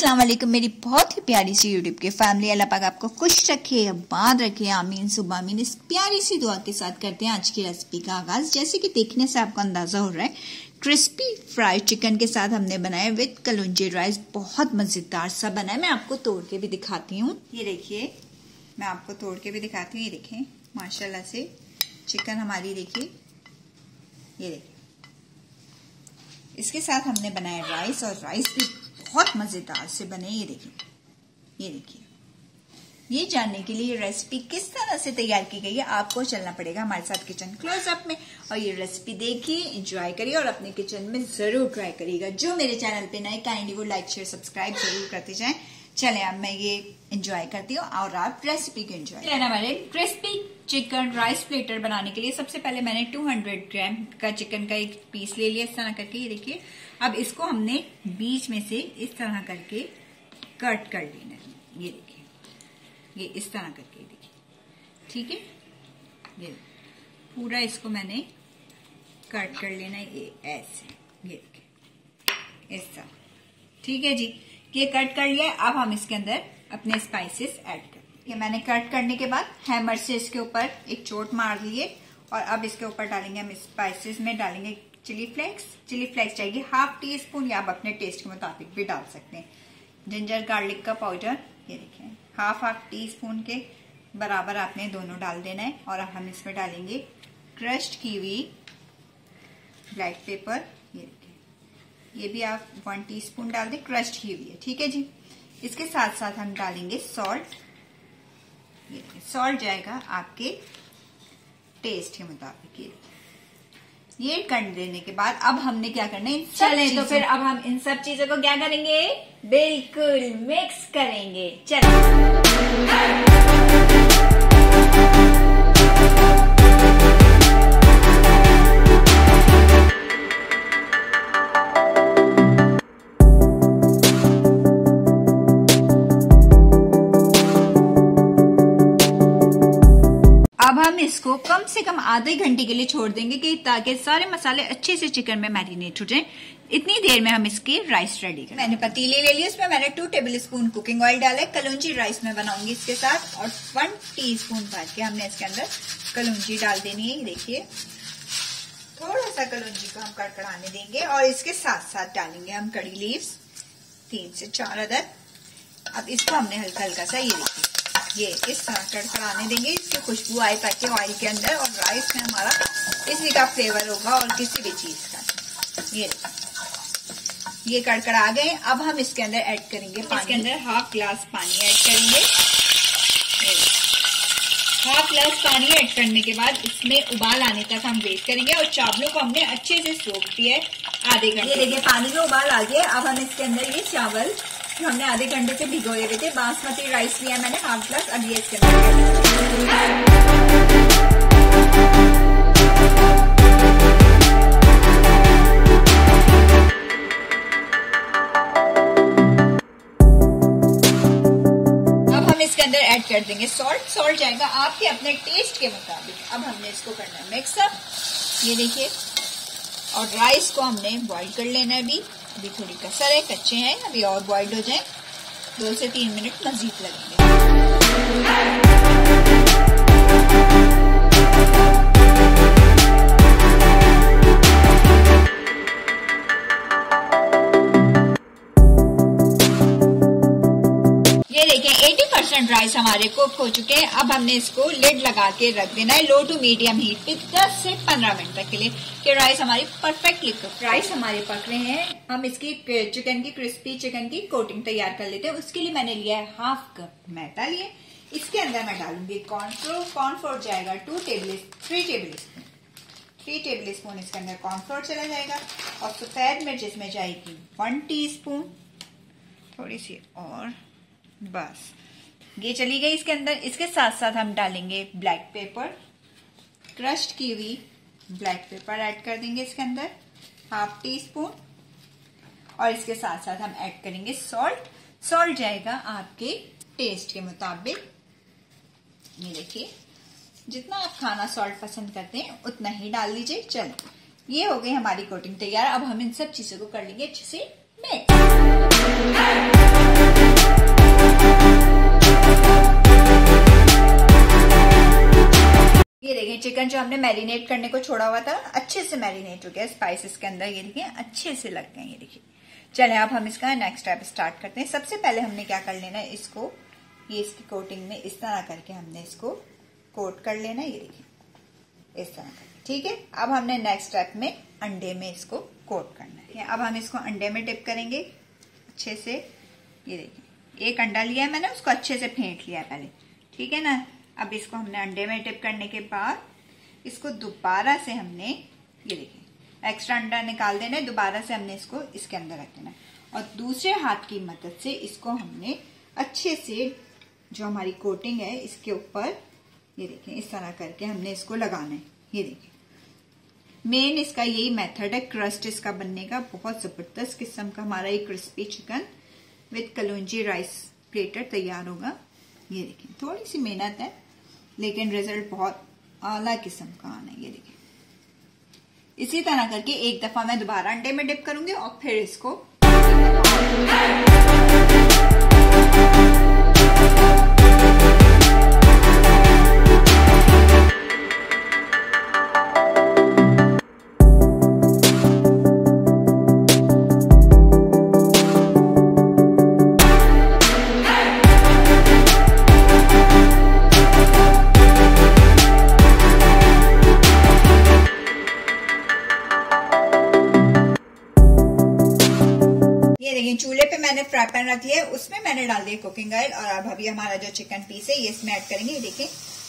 अस्सलाम वालेकुम मेरी बहुत ही प्यारी सी यूट्यूब की फैमिली अल्लाह पाक आपको खुश रखे, आबाद रखे, आमीन सुबह आमीन इस प्यारी सी दुआ के साथ करते हैं आज की रेसिपी का आगाज़। जैसे कि देखने से आपको अंदाज़ा हो रहा है क्रिस्पी फ्राइड चिकन के साथ हमने बनाया विद कलुंजी राइस बहुत मज़ेदार सा बना है। मैं आपको तोड़ के भी दिखाती हूँ। ये देखिए, मैं आपको तोड़ के भी दिखाती हूँ। ये देखें, माशाल्लाह से चिकन हमारी देखिए। ये देखिए इसके साथ हमने बनाया राइस और राइस भी। बहुत मज़ेदार से बने ये देखिए। ये देखिए। ये जानने के लिए रेसिपी किस तरह से तैयार की गई है, आपको चलना पड़ेगा हमारे साथ किचन क्लोजअप में। और ये रेसिपी देखिए एंजॉय करिए और अपने किचन में ज़रूर ट्राई करिएगा। जो मेरे चैनल पे नए काइंडली वो लाइक शेयर सब्सक्राइब ज़रूर करते जाएँ। चले अब मैं ये एंजॉय करती हूँ और आप रेसिपी को एंजॉय हमारे क्रिस्पी चिकन राइस प्लेटर बनाने के लिए सबसे पहले मैंने 200 ग्राम का चिकन का एक पीस ले लिया इस तरह करके, ये देखिए। अब इसको हमने बीच में से इस तरह करके कट कर लेना है। ये देखिए, ये इस तरह करके देखिए। ठीक है? ये पूरा इसको मैंने कट कर लेना है, ये ऐसे, ये देखिए, इस तरह। ठीक है जी? ये कट कर लिया अब हम इसके अंदर अपने स्पाइसेस ऐड कर ये मैंने कट करने के बाद हैमर से इसके ऊपर एक चोट मार लिए और अब इसके ऊपर डालेंगे हम स्पाइसेस में डालेंगे चिली फ्लेक्स चिली फ्लेक्स चाहिए हाफ़ टी स्पून या आप अपने टेस्ट के मुताबिक भी डाल सकते हैं। जिंजर गार्लिक का पाउडर ये देखिए हाफ़ हाफ़ टी स्पून के बराबर आपने दोनों डाल देना है। और अब हम इसमें डालेंगे क्रश्ड कीवी ब्लैक पेपर ये भी आप वन टीस्पून डाल दें क्रश्ड कीवी है ठीक है जी? इसके साथ साथ हम डालेंगे सॉल्ट ये सॉल्ट जाएगा आपके टेस्ट के मुताबिक ये। ये कर देने के बाद अब हमने क्या करना है? चले तो फिर अब हम इन सब चीज़ों को क्या करेंगे? बिल्कुल मिक्स करेंगे। चलो। हम इसको कम से कम आधे घंटे के लिए छोड़ देंगे कि ताकि सारे मसाले अच्छे से चिकन में मैरिनेट हो जाएँ। इतनी देर में हम इसके राइस रेडी करें मैंने पतीले ले लिया इसमें मैंने two tablespoon cooking oil डाला है कलौजी राइस में बनाऊँगी इसके साथ, और वन टी स्पून के हमने इसके अंदर कलौजी डाल देनी है देखिए। थोड़ा सा कलौजी को हम कड़कड़ाने देंगे, और इसके साथ साथ डालेंगे हम कड़ी लीव्स तीन से चार अदर अब इसको हमने हल्का हल्का सा ये देखिए। ये इस तरह कड़कड़ाने देंगे। इसकी खुशबू आए ताकि ऑयल के अंदर और राइस में हमारा इसी का फ्लेवर होगा और किसी भी चीज़ का। ये ये कड़कड़ा गए। अब हम इसके अंदर ऐड करेंगे पानी। इसके अंदर हाफ़ ग्लास पानी ऐड करेंगे। हाफ़ ग्लास पानी ऐड करने के बाद इसमें उबाल आने तक हम वेट करेंगे और चावलों को हमने अच्छे से सोख दिया है। आधे घंटे देखिए पानी में उबाल आ गया अब हम इसके अंदर ये चावल हमने आधे घंटे से भिगोए हुए थे। बासमती राइस लिया मैंने हाफ़ ग्लास अब ये इसके इसके अंदर ऐड कर देंगे सॉल्ट सॉल्ट जाएगा आपके अपने टेस्ट के मुताबिक। अब हमने इसको करना है मिक्सअप ये देखिए। और राइस को हमने बॉईल कर लेना है अभी। अभी थोड़ी कसर है, कच्चे हैं, अभी और बॉइल्ड हो जाए। दो से तीन मिनट मजीद लगेंगे। ये देखिए 80 परसेंट राइस हमारे कुक हो चुके हैं। अब हमने इसको लिड लगा के रख देना है, लो टू मीडियम हीट पे 10 से 15 मिनट तक के लिए, कि राइस हमारी परफेक्टली कुक राइस हमारे पक रहे हैं। हम इसकी चिकन की क्रिस्पी चिकन की कोटिंग तैयार कर लेते हैं। उसके लिए मैंने लिया है हाफ़ कप मैदा लिए इसके अंदर मैं डालूँगी कॉर्नफ्लोर कॉर्नफ्लोर जाएगा two table, three tablespoon. Three tablespoon इसके अंदर कॉर्नफ्लोर चला जाएगा। और सफ़ेद मिर्च इसमें जाएगी वन टी थोड़ी सी और बस। ये चली गई इसके अंदर। इसके साथ साथ हम डालेंगे ब्लैक पेपर क्रश्ड कीवी ब्लैक पेपर ऐड कर देंगे इसके अंदर हाफ़ टी स्पून और इसके साथ साथ हम ऐड करेंगे सॉल्ट सॉल्ट जाएगा आपके टेस्ट के मुताबिक। ये देखिए, जितना आप खाना सॉल्ट पसंद करते हैं, उतना ही डाल लीजिए। चलो, ये हो गई हमारी कोटिंग तैयार। अब हम इन सब चीज़ों को कर लेंगे अच्छे से मिक्स चिकन जो हमने मैरिनेट करने को छोड़ा हुआ था, अच्छे से मैरिनेट हो गया स्पाइसेस के अंदर, ये देखिए, अच्छे से लग गए ये देखिए। चले, अब हम इसका नेक्स्ट स्टेप स्टार्ट करते हैं। सबसे पहले हमने क्या कर लेना है, इसको, ये इसकी कोटिंग में इस तरह करके हमने इसको कोट कर लेना ये देखिए, इस तरह करके, ठीक है? अब हमने नेक्स्ट स्टेप में अंडे में इसको कोट करना है। अब हम इसको अंडे में डिप करेंगे, अच्छे से, ये देखिए, एक अंडा लिया है मैंने, उसको अच्छे से फेंट लिया पहले, ठीक है ना? अब इसको हमने अंडे में डिप करने के बाद इसको दोबारा से हमने ये देखिए एक्स्ट्रा अंडा निकाल देना है, दोबारा से हमने इसको इसके अंदर रख देना है। और दूसरे हाथ की मदद से इसको हमने अच्छे से जो हमारी कोटिंग है, इसके ऊपर ये देखिए इस तरह करके हमने इसको लगाना है। ये देखिए मेन इसका यही मेथड है क्रस्ट इसका बनने का। बहुत ज़बरदस्त किस्म का हमारा ये क्रिस्पी चिकन विथ कलौजी राइस प्लेटर तैयार होगा। ये देखें, थोड़ी सी मेहनत है, लेकिन रिज़ल्ट बहुत आला किस्म का आना है ये देखिए। इसी तरह करके एक दफ़ा मैं दोबारा अंडे में डिप करूँगी और फिर इसको पैन रख लिया उसमें मैंने डाल दिया कुकिंग ऑयल और अब अभी हमारा जो चिकन पीस है, ये इसमें ऐड करेंगे। देखिए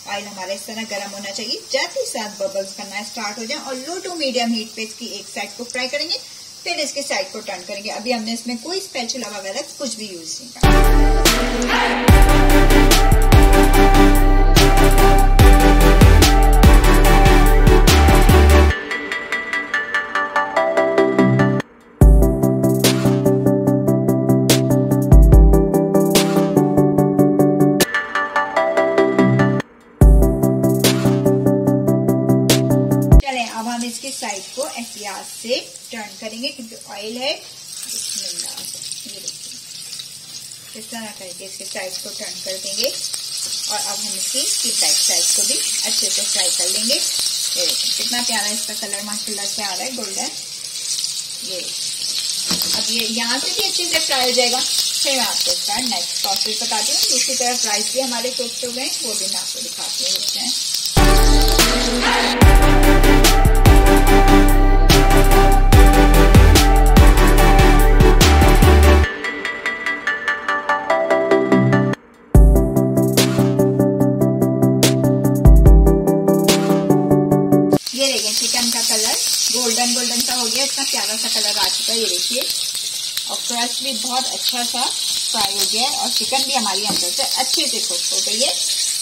ऑयल हमारा इस तरह गर्म होना चाहिए। जैसे ही साथ बबल्स करना स्टार्ट हो जाए और लो टू मीडियम हीट पे इसकी एक साइड को फ्राई करेंगे, फिर इसके साइड को टर्न करेंगे। अभी हमने इसमें कोई स्पेशल वगैरह कुछ भी यूज़ नहीं किया करके इसके साइड को टर्न कर देंगे। और अब हम इसकी बैक साइड को भी अच्छे से फ्राई कर लेंगे। ये कितना प्यारा इसका कलर माशाल्लाह से आ रहा है गोल्डन ये। अब ये यहाँ से भी अच्छे से फ्राई हो जाएगा। फिर मैं आपको इसका नेक्स्ट प्रोसेस बताती हूँ। दूसरी तरफ़ राइस भी हमारे कुक हो गए वो भी मैं आपको दिखाती हूँ। गोल्डन भी बहुत अच्छा सा फ्राई हो गया है और चिकन भी हमारी अंदर से अच्छे से कुक हो गई है।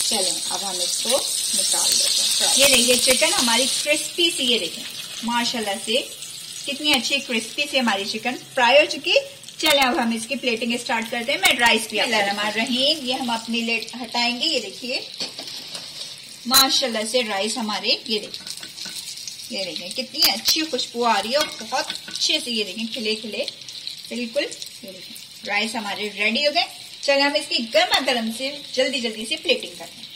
चलें अब हम इसको निकाल देते हैं ये देखिए चिकन हमारी क्रिस्पी सी ये देखें माशाल्लाह से कितनी अच्छी क्रिस्पी सी हमारी चिकन फ्राई हो चुकी चले अब हम इसकी प्लेटिंग स्टार्ट करते हैं। मैं राइस भी हमार रहीम ये हम अपनी लेट हटाएँगे ये देखिए। माशाल्लाह से राइस हमारे ये देखिए। ये देखें कितनी अच्छी खुशबू आ रही है और बहुत अच्छे से ये देखें खिले खिले बिल्कुल राइस हमारे रेडी हो गए चलिए हम इसकी गर्मा गर्म से जल्दी जल्दी से प्लेटिंग करते हैं।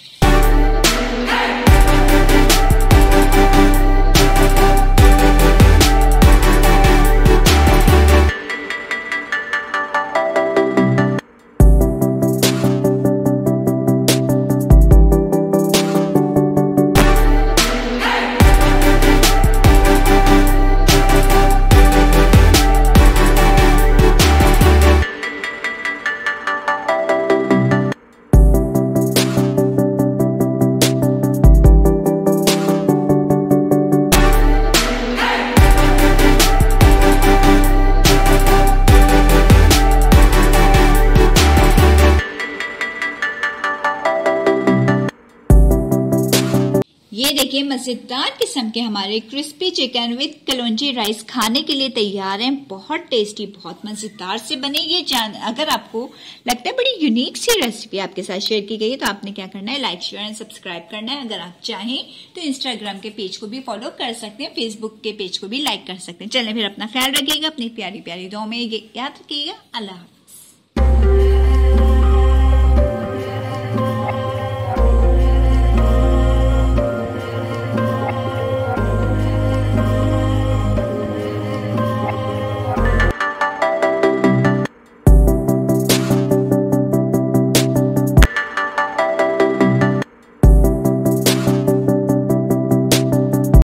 मज़ेदार किस्म के हमारे crispy chicken with kalonji rice खाने के लिए तैयार हैं। बहुत टेस्टी बहुत मज़ेदार से बने ये जान। अगर आपको लगता है बड़ी यूनिक सी रेसिपी आपके साथ शेयर की गई है तो आपने क्या करना है? लाइक शेयर एंड सब्सक्राइब करना है। अगर आप चाहें तो इंस्टाग्राम के पेज को भी फॉलो कर सकते हैं फेसबुक के पेज को भी लाइक कर सकते हैं। चलें, फिर अपना ख्याल रखिएगा, अपनी प्यारी प्यारी दो में याद रखिएगा। अल्लाह